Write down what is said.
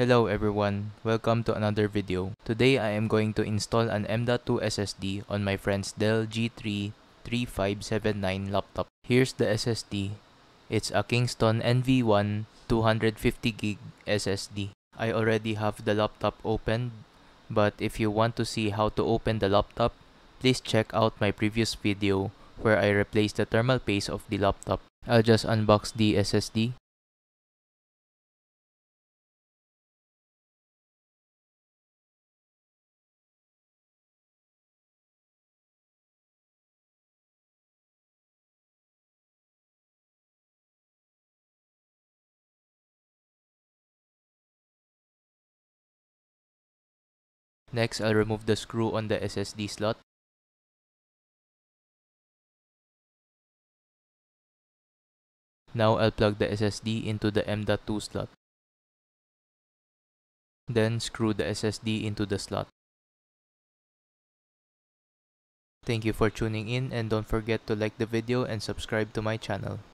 Hello everyone, welcome to another video. Today I am going to install an M.2 SSD on my friend's Dell G3 3579 laptop. Here's the SSD. It's a Kingston NV1 250GB SSD. I already have the laptop opened, but if you want to see how to open the laptop, please check out my previous video where I replaced the thermal paste of the laptop. I'll just unbox the SSD. Next, I'll remove the screw on the SSD slot. Now I'll plug the SSD into the M.2 slot. Then screw the SSD into the slot. Thank you for tuning in and don't forget to like the video and subscribe to my channel.